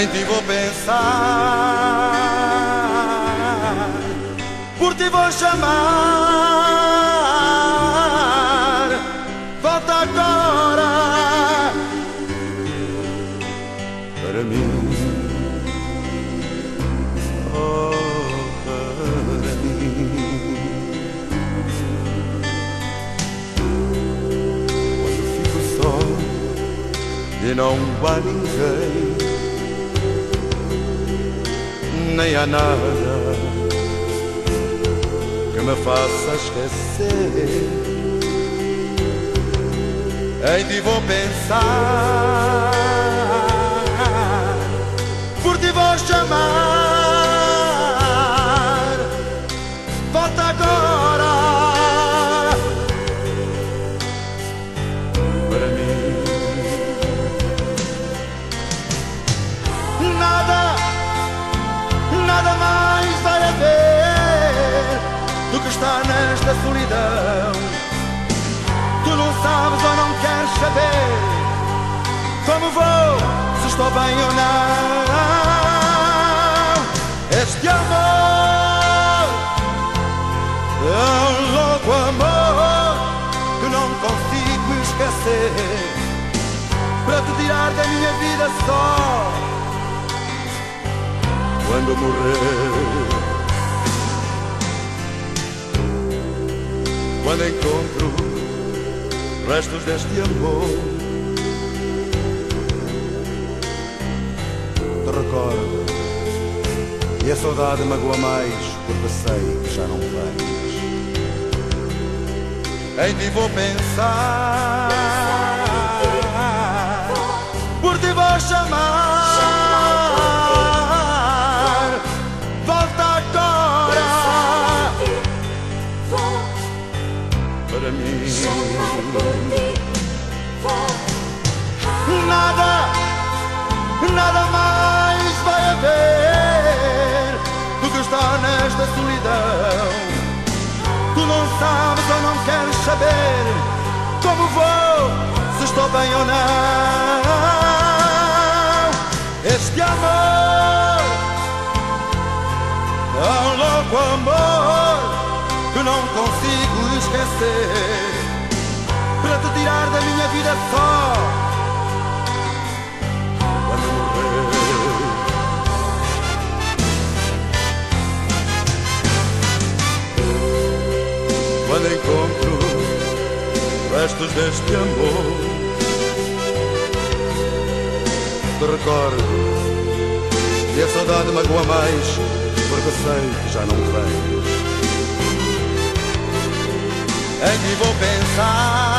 Em ti vou pensar, por ti vou chamar. Volta agora para. Oh, mim. Quando fico só e não há ninguém, nem há nada que me faça esquecer. Em ti vou pensar, Nada, nada mais vai haver do que está nesta solidão. Tu não sabes ou não queres saber como vou, se estou bem ou não. Este amor é um louco amor que não consigo esquecer para te tirar da minha vida só quando morrer. Quando encontro restos deste amor, te recordo e a saudade magoa mais porque sei que já não vens. Em ti vou pensar, Nada, nada mais vai haver do que está nesta solidão. Tu não sabes ou não queres saber como vou, se estou bem ou não. Este amor um louco amor que não consigo esquecer para te tirar da minha vida só quando encontro restos deste amor, te recordo e a saudade magoa mais porque sei que já não vens. Em ti vou pensar